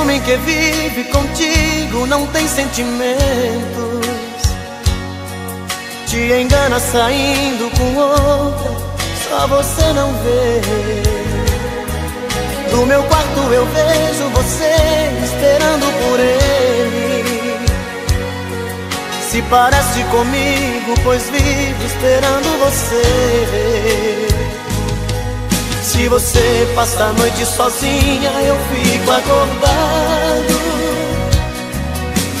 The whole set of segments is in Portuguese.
Homem que vive contigo não tem sentimentos. Te engana saindo com outra, só você não vê. Do meu quarto eu vejo você esperando por ele. Se parece comigo, pois vivo esperando você. Se você passa a noite sozinha, eu fico acordado.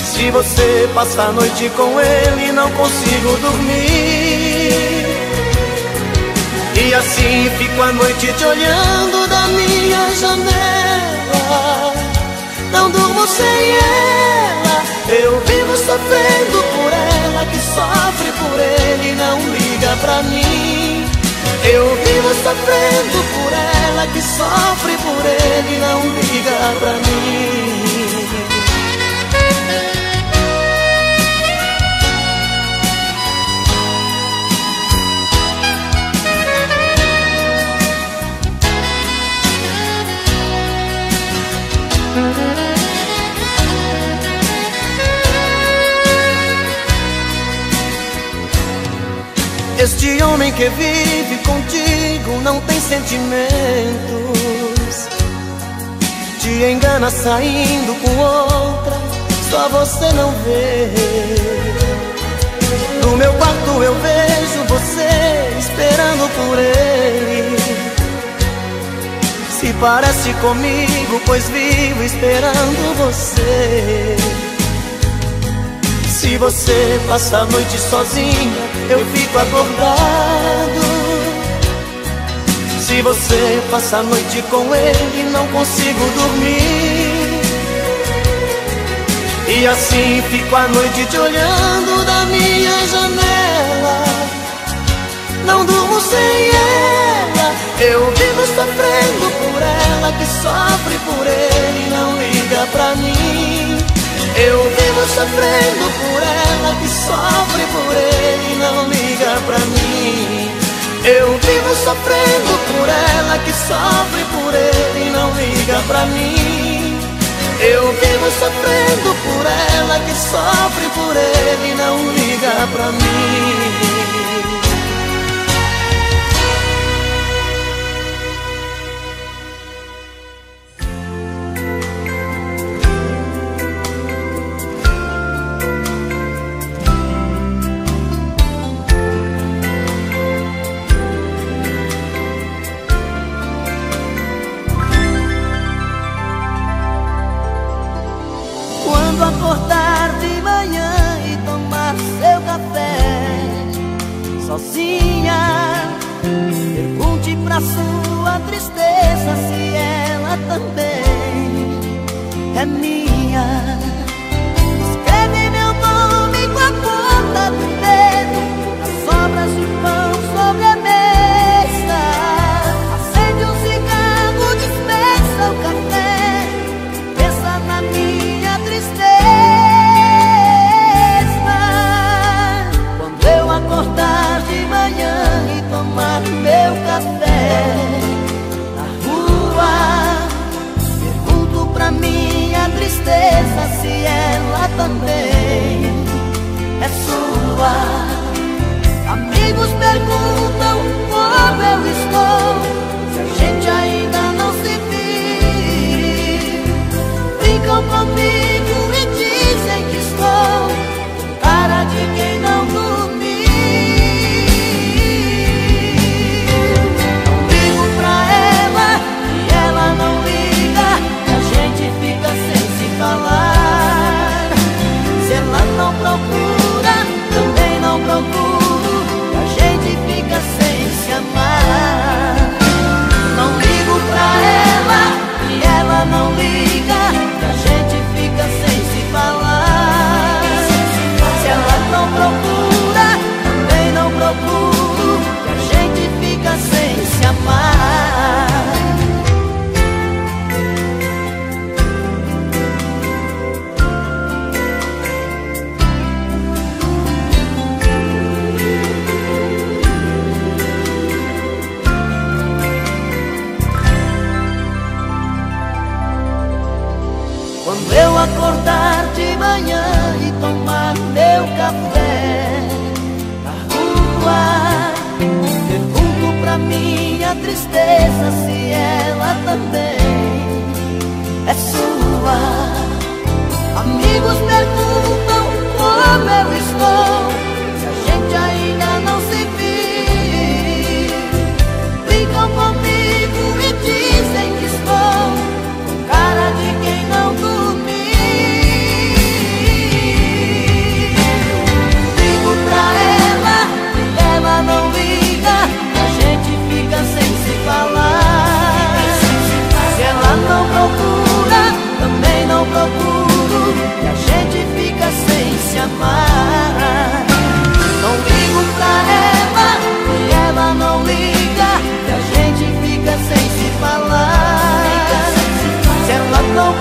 Se você passa a noite com ele, não consigo dormir. E assim fico a noite te olhando da minha janela. Não durmo sem ela. Eu vivo sofrendo por ela, que sofre por ele, não liga pra mim. Eu vivo sofrendo por ela que sofre por ele não liga pra mim. Este homem que vive contigo não tem sentimentos. Te engana saindo com outra, só você não vê. No meu quarto eu vejo você esperando por ele. Se parece comigo, pois vivo esperando você. Se você passa a noite sozinha, eu fico acordado. Se você passa a noite com ele, não consigo dormir. E assim fico a noite te olhando da minha janela. Não durmo sem ela. Eu vivo sofrendo por ela, que sofre por ele, não liga pra mim. Eu vivo sofrendo por ela que sofre por ele não liga pra mim. Eu vivo sofrendo por ela que sofre por ele não liga pra mim. Eu vivo sofrendo por ela que sofre por ele não liga pra mim.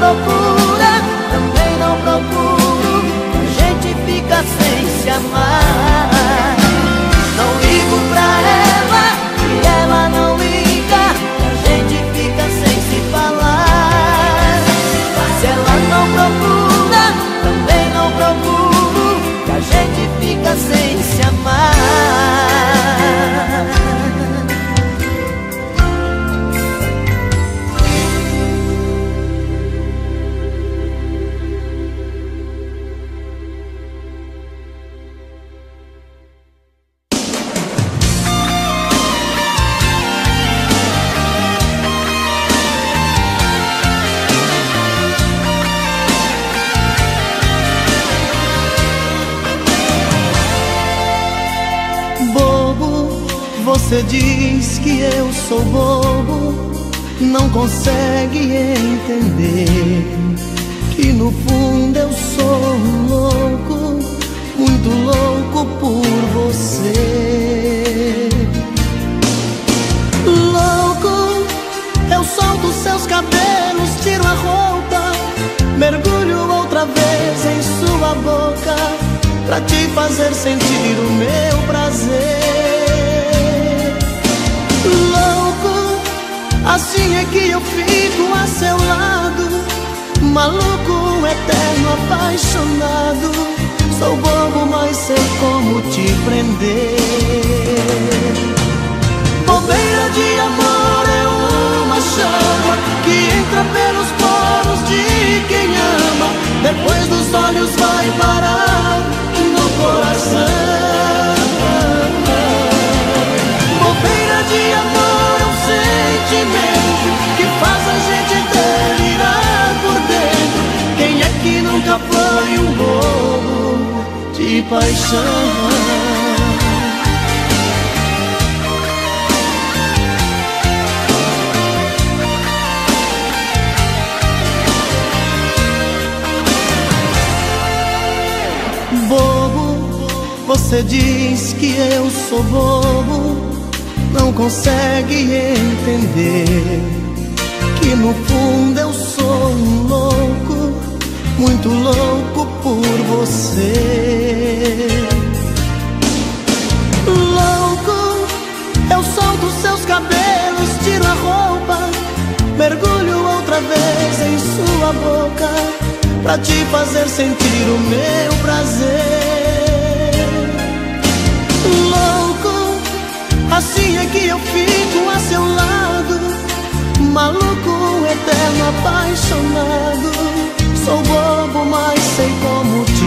Ela diz que eu sou bobo, não consegue entender que no fundo eu sou um louco, muito louco por você. Louco, eu solto seus cabelos, tiro a roupa, mergulho outra vez em sua boca, pra te fazer sentir o meu prazer. Assim é que eu fico a seu lado, maluco, eterno, apaixonado. Sou bobo, mas sei como te prender. Bobeira de amor é uma chama que entra pelos poros de quem ama. Depois dos olhos vai parar no coração. Que faz a gente delirar por dentro. Quem é que nunca foi um bobo de paixão? Bobo, você diz que eu sou bobo, não consegue entender que no fundo eu sou um louco, muito louco por você. Louco, eu solto seus cabelos, tiro a roupa, mergulho outra vez em sua boca, pra te fazer sentir o meu prazer. Assim é que eu fico a seu lado, maluco, eterno, apaixonado. Sou bobo, mas sei como te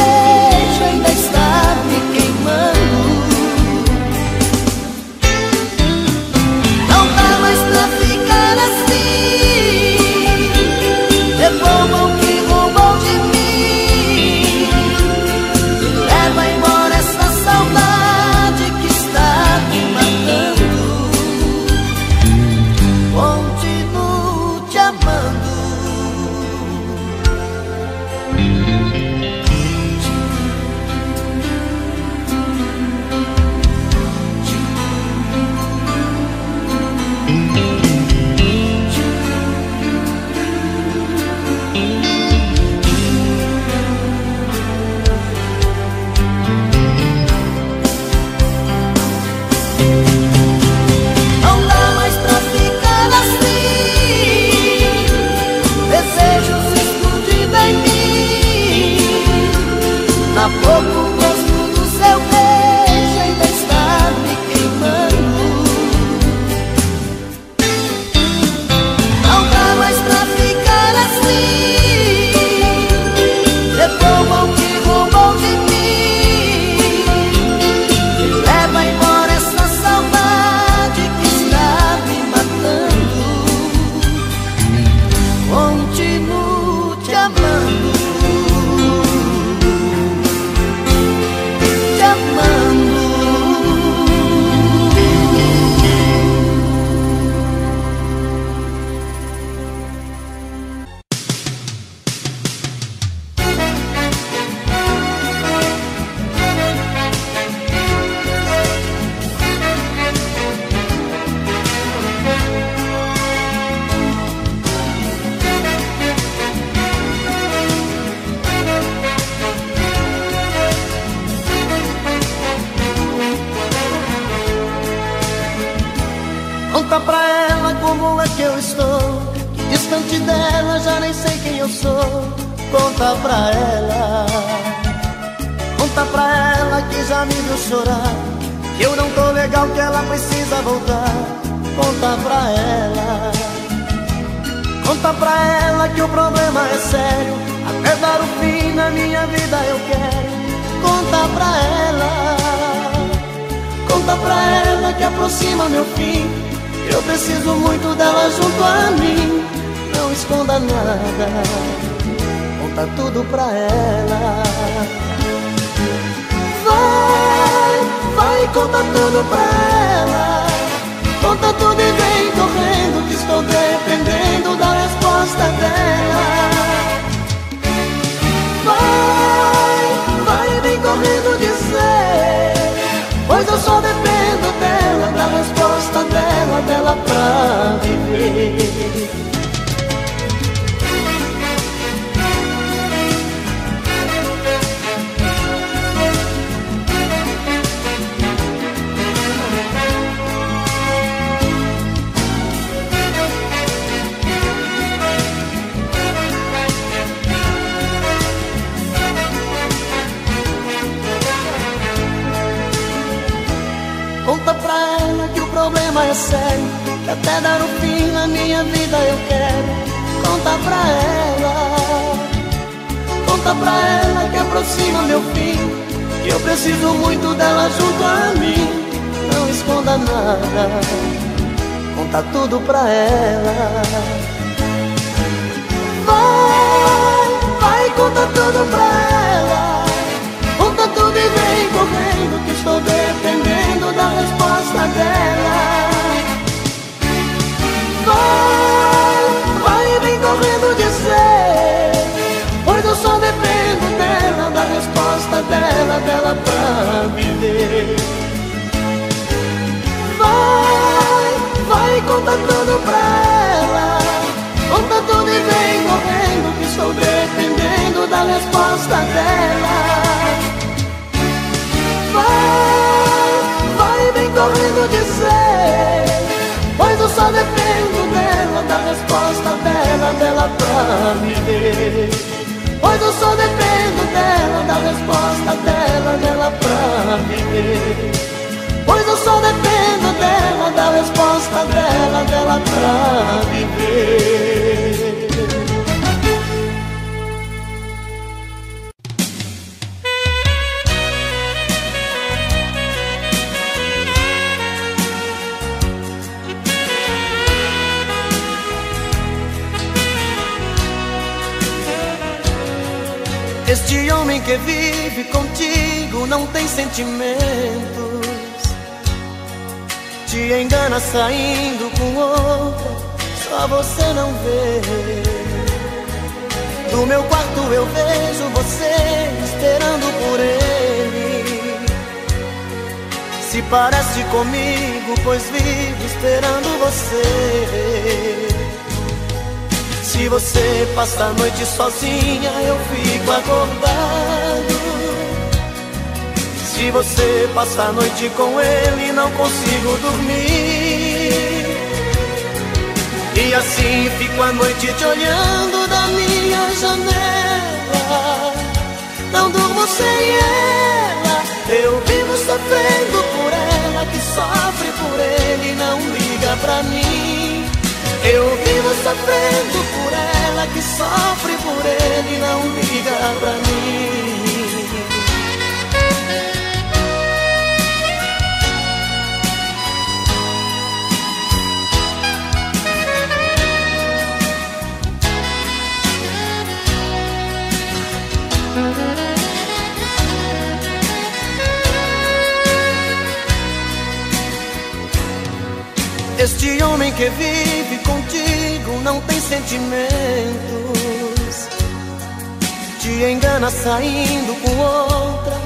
say eu só dependo dela, da resposta dela, dela pra me ver Pois eu só dependo dela, da resposta dela, dela pra viver que vive contigo não tem sentimentos. Te engana saindo com outra, só você não vê. Do meu quarto eu vejo você esperando por ele. Se parece comigo, pois vivo esperando você se você passa a noite sozinha, eu fico acordado. Se você passa a noite com ele, não consigo dormir. E assim fico a noite te olhando da minha janela. Não durmo sem ela, eu vivo sofrendo por ela, que sofre por ele, não liga pra mim. Eu vivo sofrendo por ela que sofre por ele não liga pra mim. Este homem que vive não tem sentimentos. Te engana saindo com outra,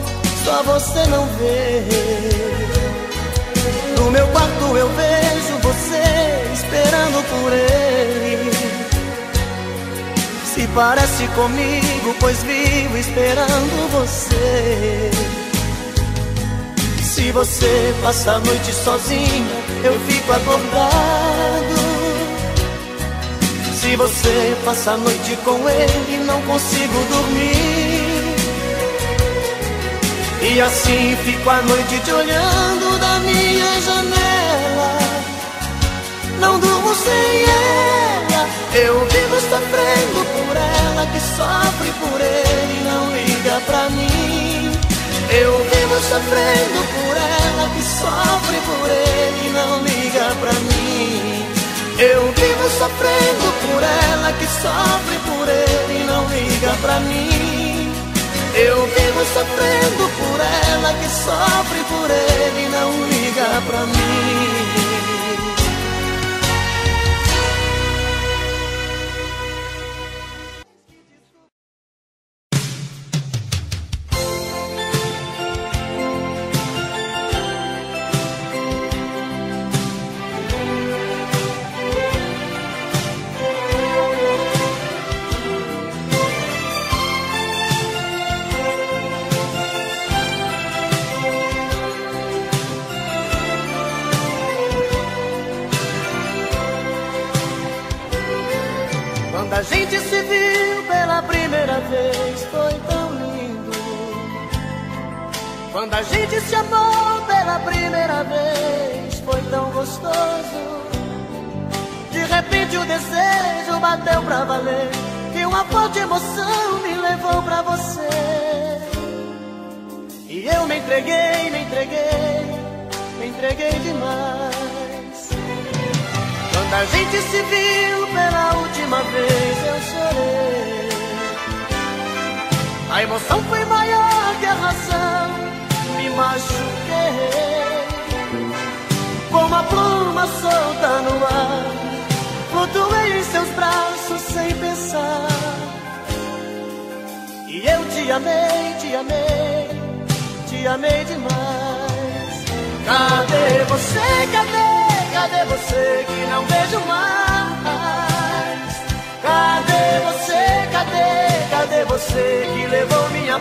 só você não vê. No meu quarto eu vejo você esperando por ele. Se parece comigo, pois vivo esperando você. Se você passa a noite sozinha, eu fico acordado. Se você passa a noite com ele, não consigo dormir. E assim fico a noite te olhando da minha janela. Não durmo sem ela. Eu vivo sofrendo por ela, que sofre por ele e não liga pra mim. Eu vivo sofrendo por ela, que sofre por ele e não liga pra mim. Eu vivo sofrendo por ela, que sofre por ele e não liga pra mim. Eu vivo sofrendo por ela, que sofre por ele e não liga pra mim.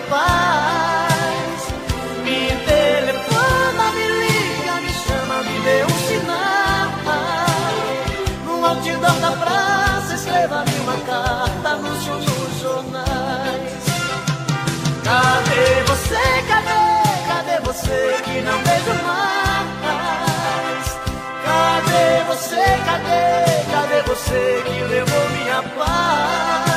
Paz me telefona, me liga, me chama, me dê um sinal. No outdoor da praça, escreva-me uma carta nos, nos jornais. Cadê você, cadê, cadê você que não vejo mais? Cadê você, cadê, cadê você que levou minha paz?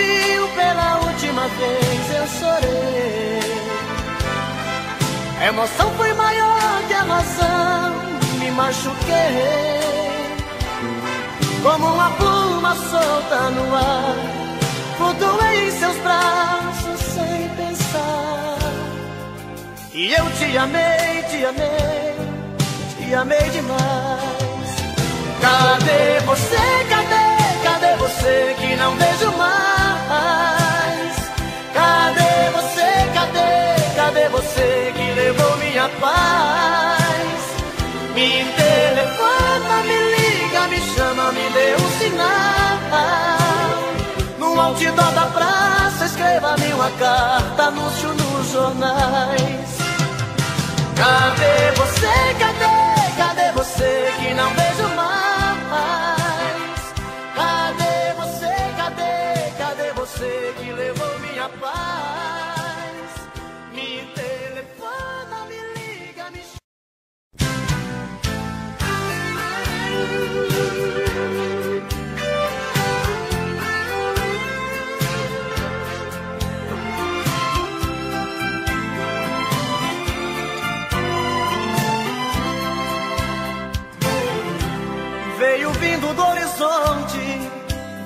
Viu pela última vez, eu chorei. A emoção foi maior que a razão, me machuquei. Como uma pluma solta no ar, flutuei em seus braços sem pensar. E eu te amei, te amei, te amei demais. Cadê você? Cadê? Cadê você que não vejo mais? Chama, me dê um sinal. No outdoor da praça, escreva-me uma carta, anúncio nos jornais. Cadê você? Cadê? Cadê você que não vejo mais? você que levou minha paz.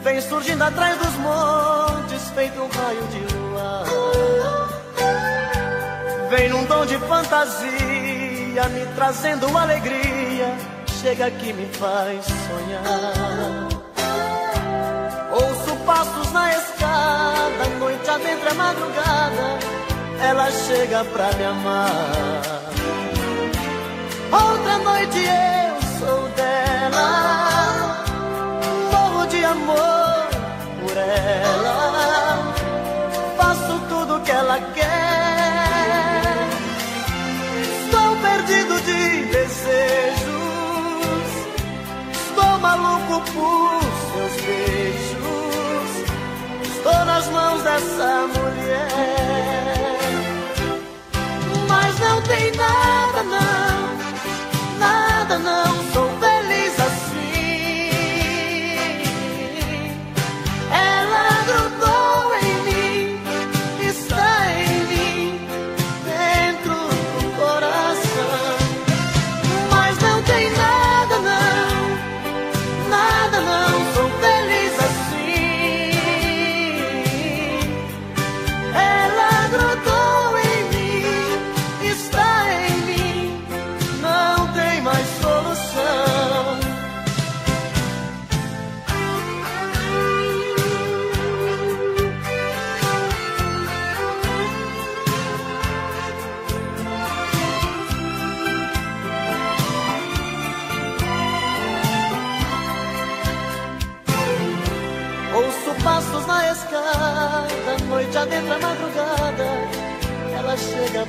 Vem surgindo atrás dos montes, feito um raio de lua. Vem num dom de fantasia, me trazendo alegria. Chega que me faz sonhar. Ouço passos na escada, noite adentro é madrugada. Ela chega pra me amar. Outra noite eu sou dela. ela, faço tudo que ela quer. Estou perdido de desejos, estou maluco por seus beijos, estou nas mãos dessa mulher, mas não tem nada.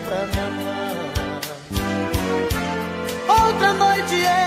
pra me amar. Outra noite é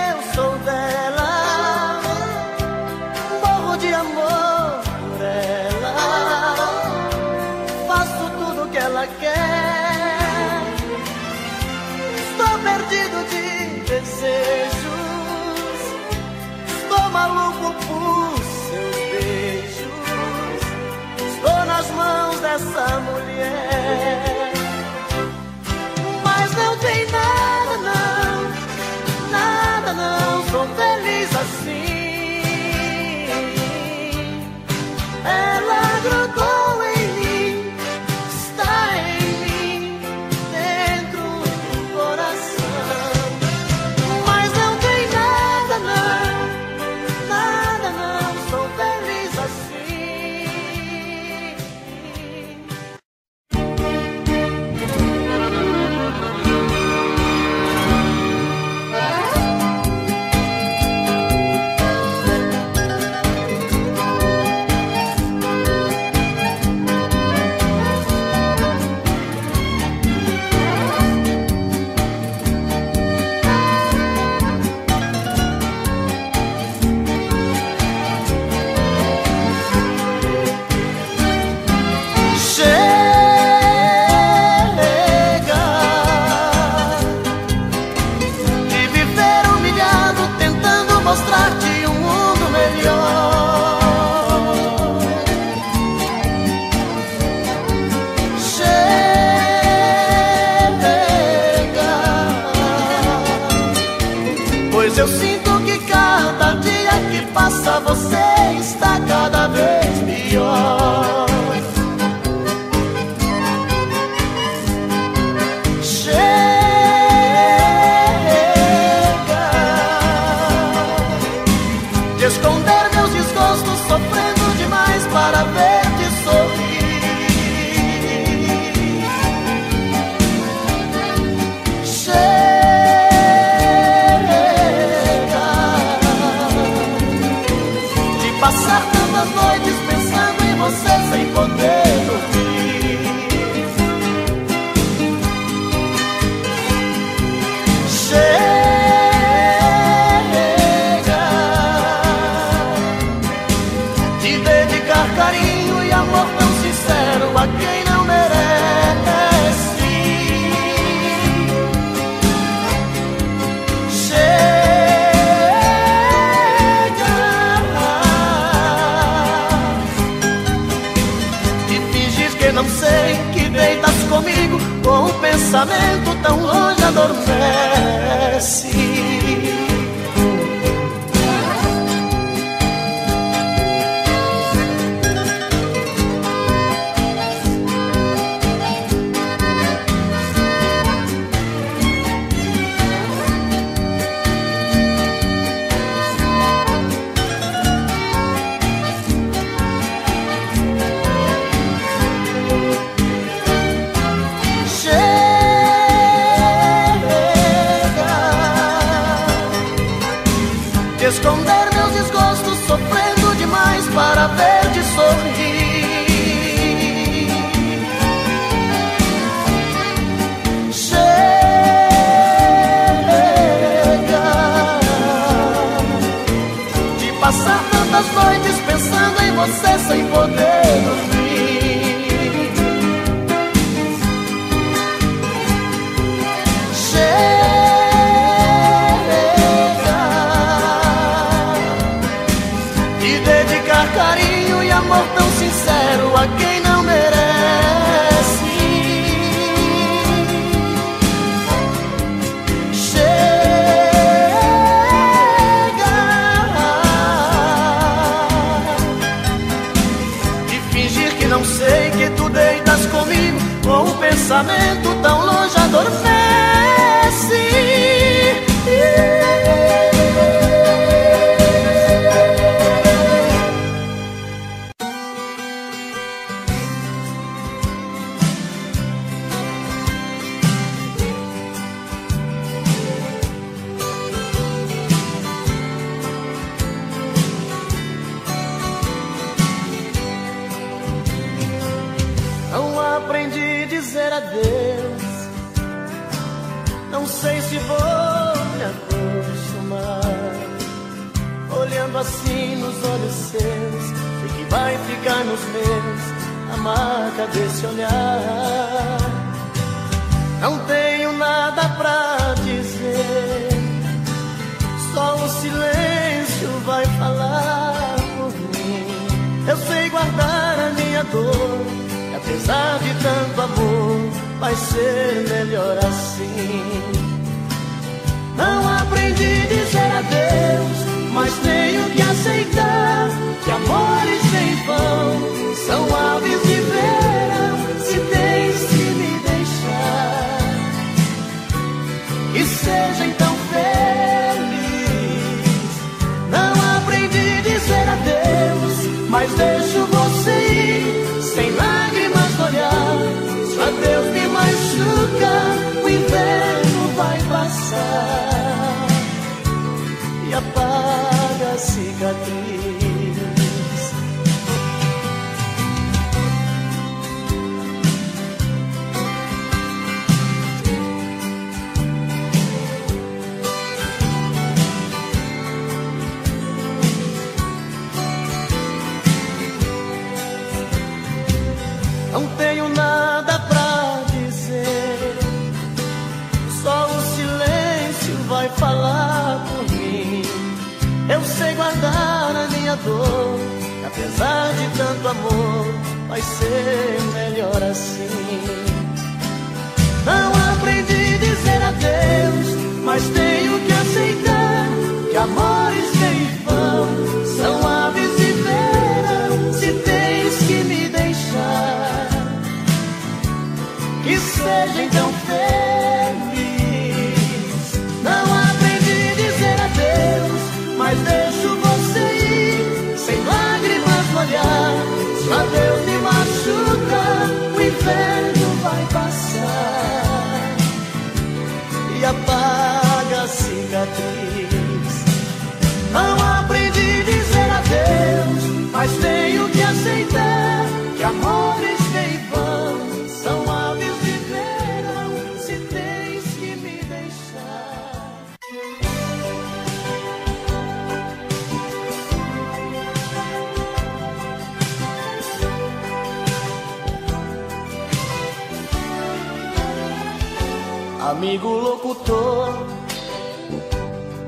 Amigo locutor,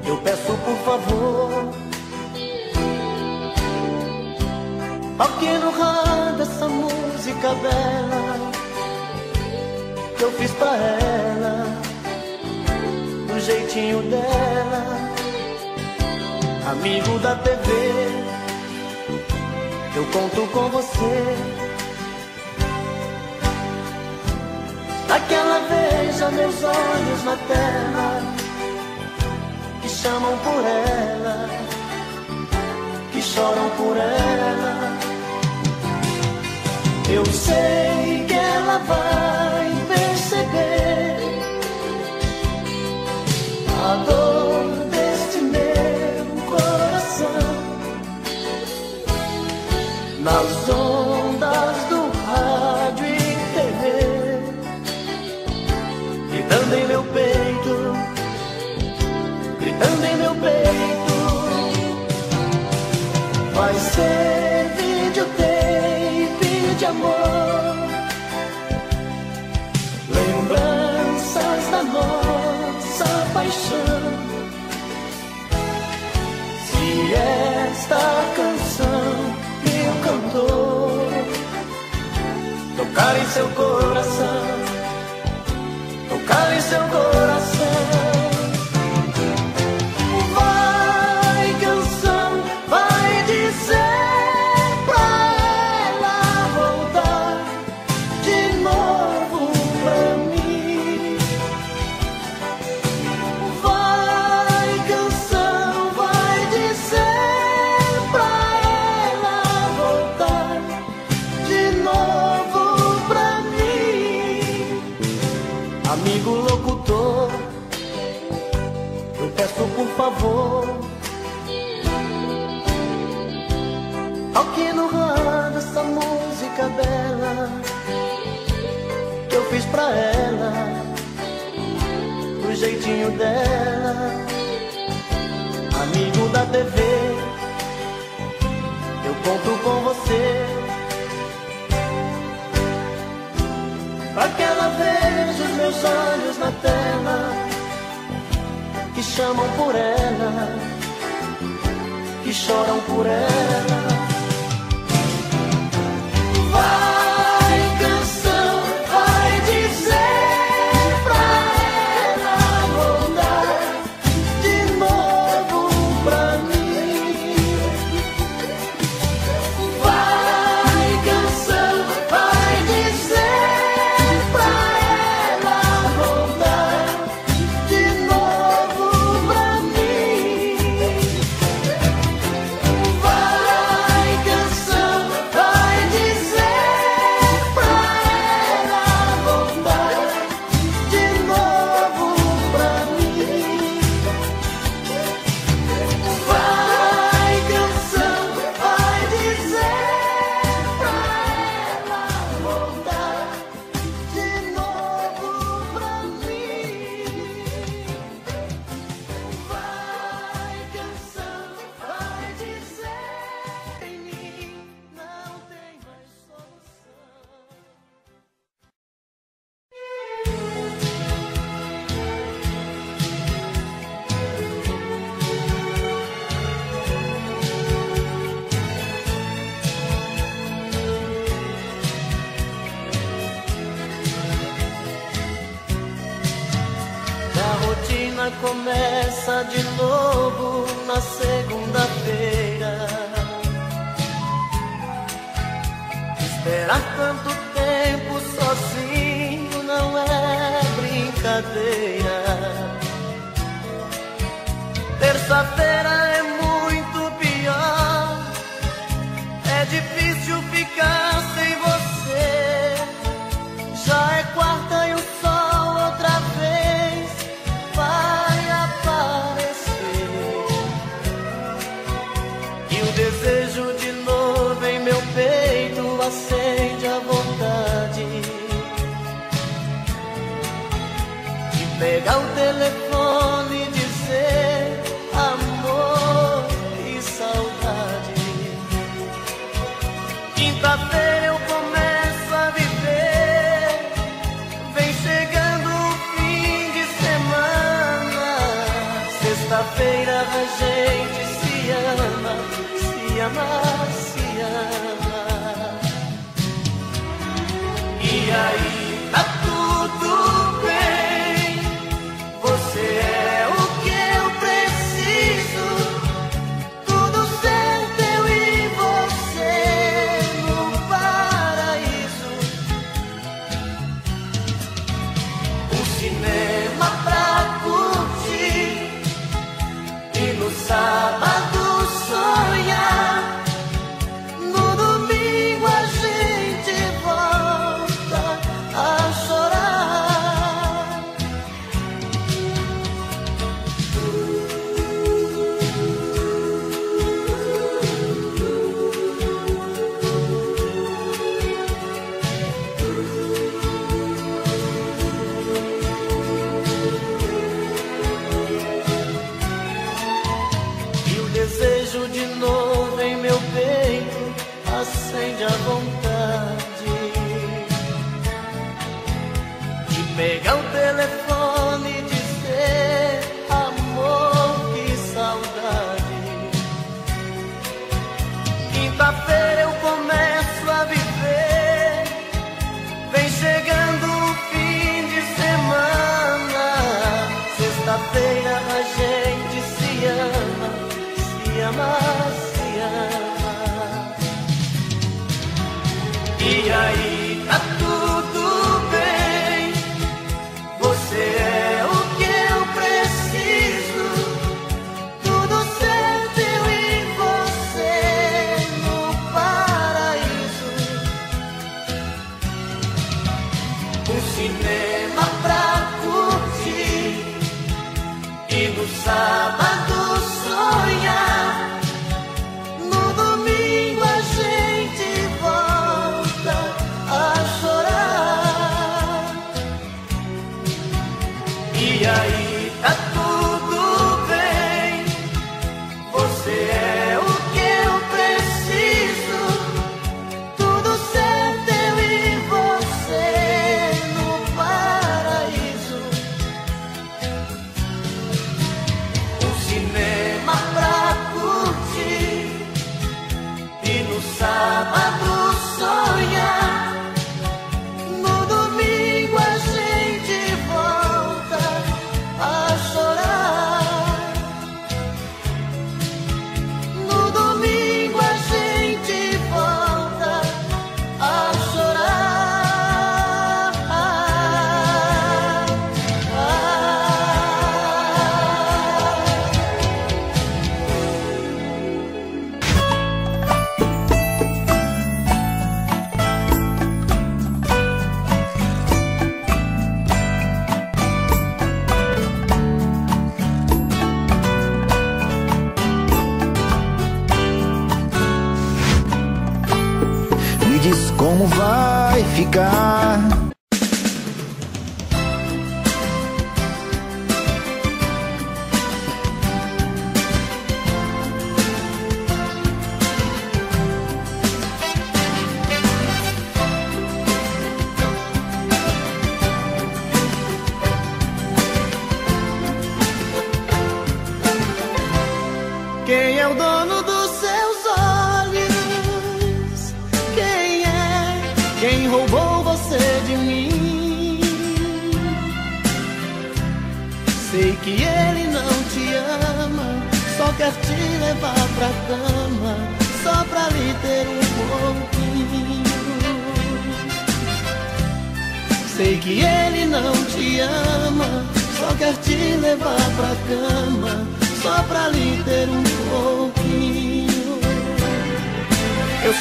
eu peço por favor. Alguém no rádio essa música bela que eu fiz pra ela, do jeitinho dela. Amigo da TV, eu conto com você. Daquela a meus olhos na terra que chamam por ela, que choram por ela. Eu sei que ela vai em seu coração,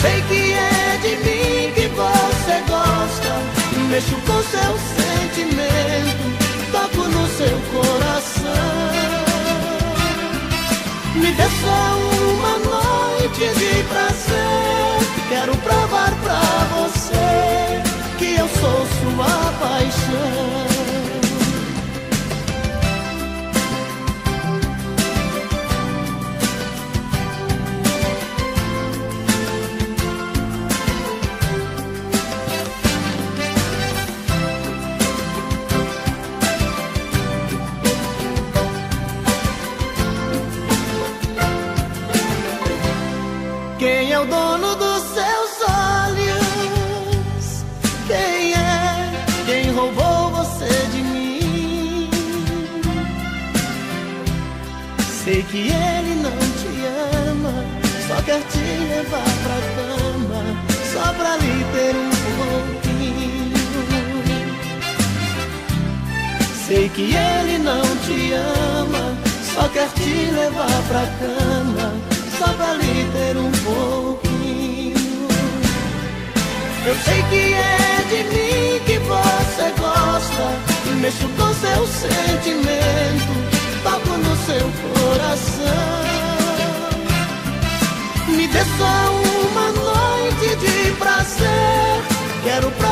Sei que é de mim que você gosta. Mexo com seu sentimento, toco no seu coração. Me dê só uma noite de prazer. Quero provar pra você que eu sou sua paixão. levar pra cama só pra lhe ter um pouquinho. Sei que ele não te ama, só quer te levar pra cama só pra lhe ter um pouquinho. Eu sei que é de mim que você gosta, e mexo com seu sentimento, toco no seu coração. É só uma noite de prazer. Quero prazer.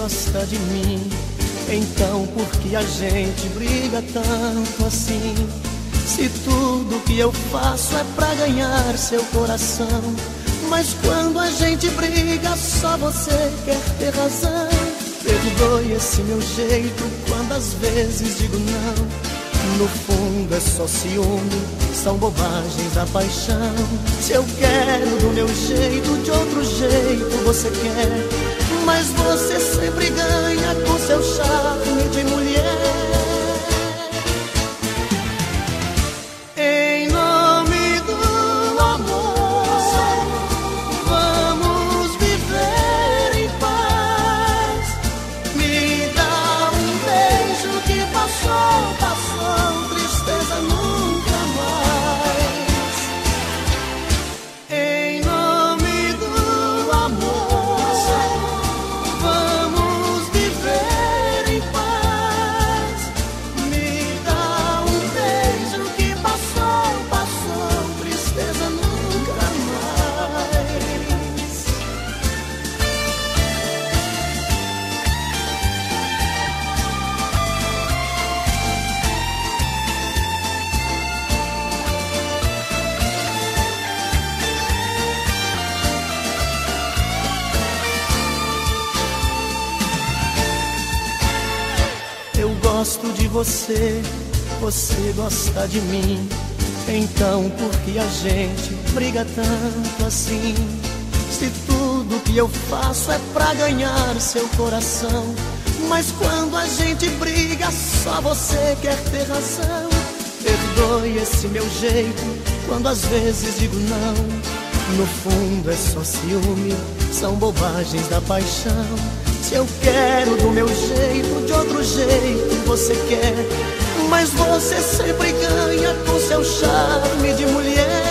Gosta de mim. Então por que a gente briga tanto assim? Se tudo que eu faço é pra ganhar seu coração. Mas quando a gente briga, só você quer ter razão. Perdoe esse meu jeito quando às vezes digo não. No fundo é só ciúme, são bobagens da paixão. Se eu quero do meu jeito, de outro jeito você quer. Mas você sempre ganha com seu charme de mulher. Você, você gosta de mim. Então por que a gente briga tanto assim? Se tudo que eu faço é pra ganhar seu coração. Mas quando a gente briga, só você quer ter razão. Perdoe esse meu jeito, quando às vezes digo não. No fundo é só ciúme, são bobagens da paixão. Se eu quero do meu jeito, de outro jeito você quer. Mas você sempre ganha com seu charme de mulher.